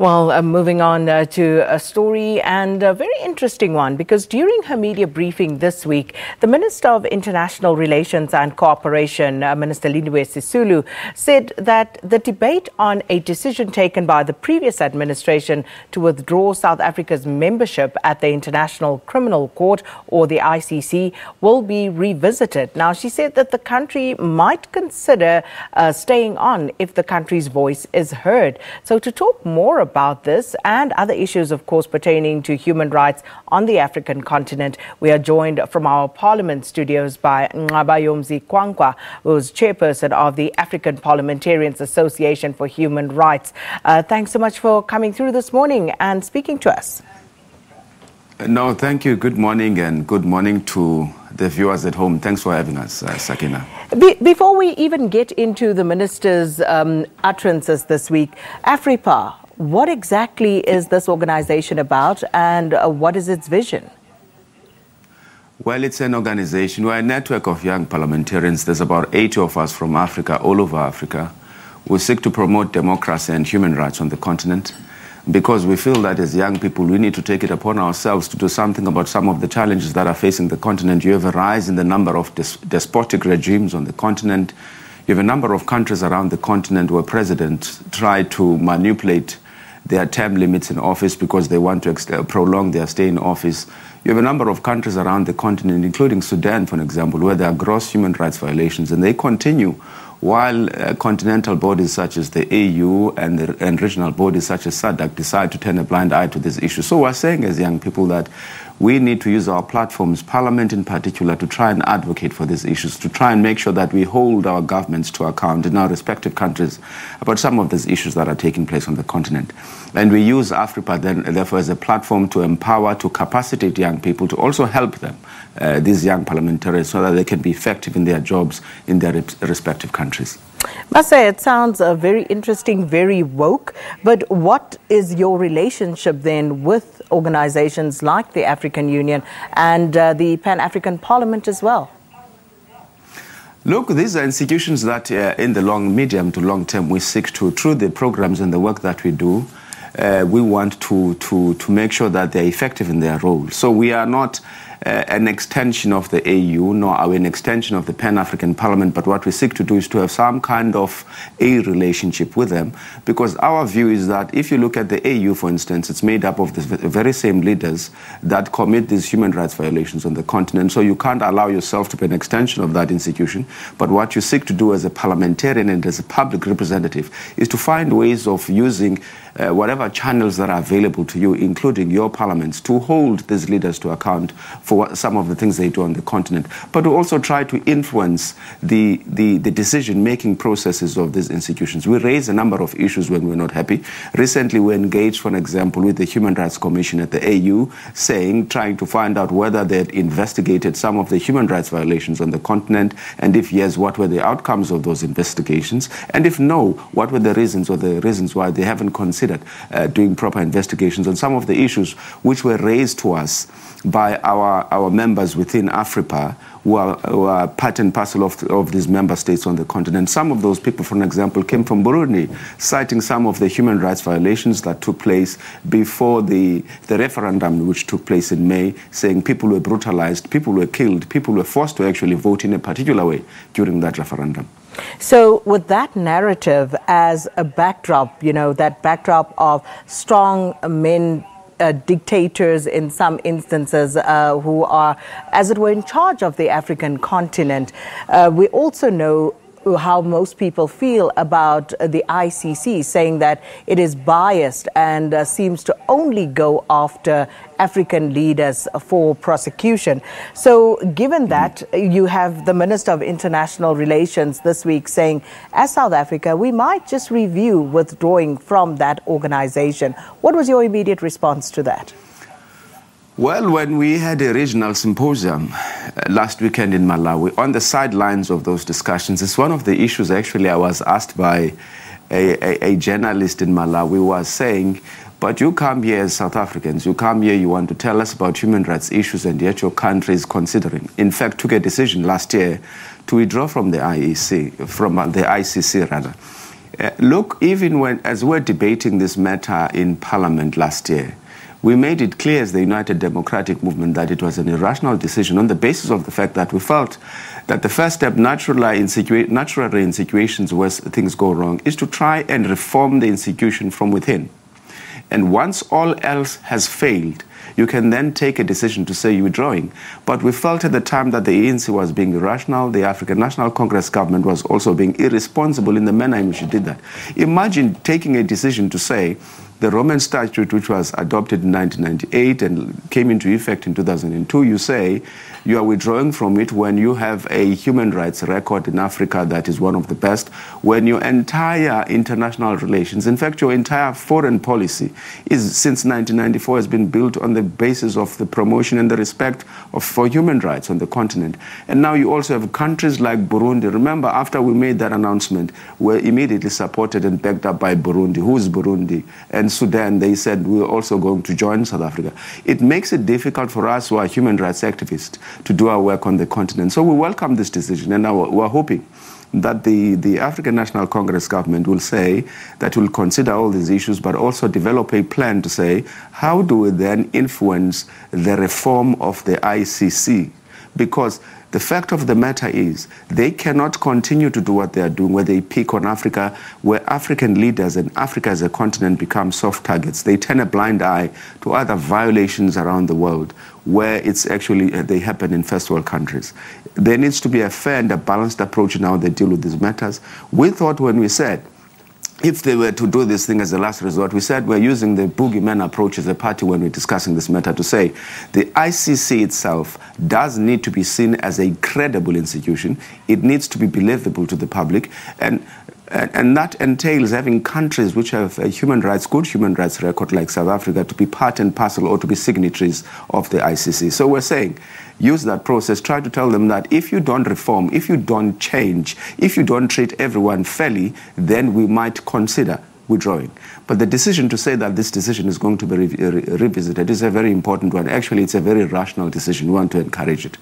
Well, uh, moving on uh, to a story and a very interesting one because during her media briefing this week, the Minister of International Relations and Cooperation, uh, Minister Lindiwe Sisulu, said that the debate on a decision taken by the previous administration to withdraw South Africa's membership at the International Criminal Court or the ICC will be revisited. Now, she said that the country might consider uh, staying on if the country's voice is heard. So, to talk more about this and other issues, of course, pertaining to human rights on the African continent. We are joined from our Parliament studios by Nqabayomzi Kwankwa, who's chairperson of the African Parliamentarians Association for Human Rights. Uh, thanks so much for coming through this morning and speaking to us. No, thank you. Good morning and good morning to the viewers at home. Thanks for having us, uh, Sakina. Be- before we even get into the minister's um, utterances this week, AFRIPA, what exactly is this organization about and uh, what is its vision? Well, it's an organization. We're a network of young parliamentarians. There's about 80 of us from Africa, all over Africa. We seek to promote democracy and human rights on the continent because we feel that as young people, we need to take it upon ourselves to do something about some of the challenges that are facing the continent. You have a rise in the number of des- despotic regimes on the continent. You have a number of countries around the continent where presidents try to manipulate their term limits in office because they want to uh, prolong their stay in office. You have a number of countries around the continent, including Sudan, for example, where there are gross human rights violations, and they continue while uh, continental bodies such as the AU and, the, and regional bodies such as SADC decide to turn a blind eye to this issue. So we're saying as young people that we need to use our platforms, Parliament in particular, to try and advocate for these issues, to try and make sure that we hold our governments to account in our respective countries about some of these issues that are taking place on the continent. And we use AFRIPA then, therefore as a platform to empower, to capacitate young people, to also help them, uh, these young parliamentarians, so that they can be effective in their jobs in their respective countries. Must say, it sounds uh, very interesting, very woke. But what is your relationship then with organizations like the African Union and uh, the Pan African Parliament as well? Look, these are institutions that, uh, in the long, medium to long term, we seek to, through the programs and the work that we do, uh, we want to, to, to make sure that they're effective in their role. So we are not an extension of the AU, nor are we an extension of the Pan African Parliament, but what we seek to do is to have some kind of a relationship with them. Because our view is that if you look at the AU, for instance, it's made up of the very same leaders that commit these human rights violations on the continent. So you can't allow yourself to be an extension of that institution. But what you seek to do as a parliamentarian and as a public representative is to find ways of using uh, whatever channels that are available to you, including your parliaments, to hold these leaders to account for some of the things they do on the continent, but to also try to influence the, the, the decision making processes of these institutions. We raise a number of issues when we're not happy. Recently, we engaged, for example, with the Human Rights Commission at the AU, saying, trying to find out whether they had investigated some of the human rights violations on the continent, and if yes, what were the outcomes of those investigations, and if no, what were the reasons or the reasons why they haven't considered uh, doing proper investigations on some of the issues which were raised to us by our, our members within AFRIPA who are, who are part and parcel of, of these member states on the continent. Some of those people, for example, came from Burundi, citing some of the human rights violations that took place before the, the referendum, which took place in May, saying people were brutalized, people were killed, people were forced to actually vote in a particular way during that referendum. So, with that narrative as a backdrop, you know, that backdrop of strong men uh, dictators in some instances uh, who are, as it were, in charge of the African continent. Uh, we also know how most people feel about the ICC, saying that it is biased and uh, seems to only go after African leaders for prosecution. So, given that, you have the Minister of International Relations this week saying, as South Africa, we might just review withdrawing from that organization. What was your immediate response to that? Well, when we had a regional symposium uh, last weekend in Malawi, on the sidelines of those discussions, it's one of the issues actually I was asked by a, a, a journalist in Malawi was saying, but you come here as South Africans, you come here, you want to tell us about human rights issues, and yet your country is considering, in fact, took a decision last year to withdraw from the IEC, from uh, the ICC rather. Uh, look, even when, as we're debating this matter in Parliament last year, we made it clear as the United Democratic Movement that it was an irrational decision on the basis of the fact that we felt that the first step naturally in, situa- naturally in situations where things go wrong is to try and reform the institution from within. And once all else has failed, you can then take a decision to say you're withdrawing. But we felt at the time that the ANC was being irrational, the African National Congress government was also being irresponsible in the manner in which it did that. Imagine taking a decision to say the Roman Statute, which was adopted in 1998 and came into effect in 2002, you say you are withdrawing from it when you have a human rights record in Africa that is one of the best, when your entire international relations, in fact, your entire foreign policy, is since 1994 has been built on the basis of the promotion and the respect of, for human rights on the continent. And now you also have countries like Burundi. Remember, after we made that announcement, we're immediately supported and backed up by Burundi. Who is Burundi? And Sudan, they said we're also going to join South Africa. It makes it difficult for us who are human rights activists to do our work on the continent. So we welcome this decision, and now we're hoping that the, the African National Congress government will say that will consider all these issues, but also develop a plan to say, how do we then influence the reform of the ICC? Because the fact of the matter is, they cannot continue to do what they are doing, where they pick on Africa, where African leaders and Africa as a continent become soft targets. They turn a blind eye to other violations around the world, where it's actually uh, they happen in first world countries. There needs to be a fair and a balanced approach in how they deal with these matters. We thought when we said if they were to do this thing as a last resort, we said we're using the boogeyman approach as a party when we're discussing this matter to say the ICC itself does need to be seen as a credible institution. It needs to be believable to the public. And and, and, that entails having countries which have a human rights, good human rights record like South Africa to be part and parcel or to be signatories of the ICC. So we're saying use that process, try to tell them that if you don't reform, if you don't change, if you don't treat everyone fairly, then we might consider withdrawing. But the decision to say that this decision is going to be re- re- revisited is a very important one. Actually, it's a very rational decision. We want to encourage it.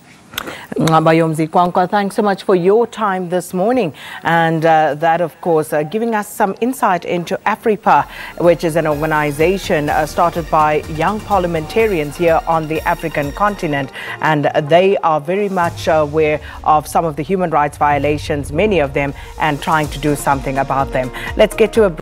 Bayomzi Kwankwa, thanks so much for your time this morning. And uh, that, of course, uh, giving us some insight into AFRIPA, which is an organization uh, started by young parliamentarians here on the African continent. And they are very much aware of some of the human rights violations, many of them, and trying to do something about them. Let's get to a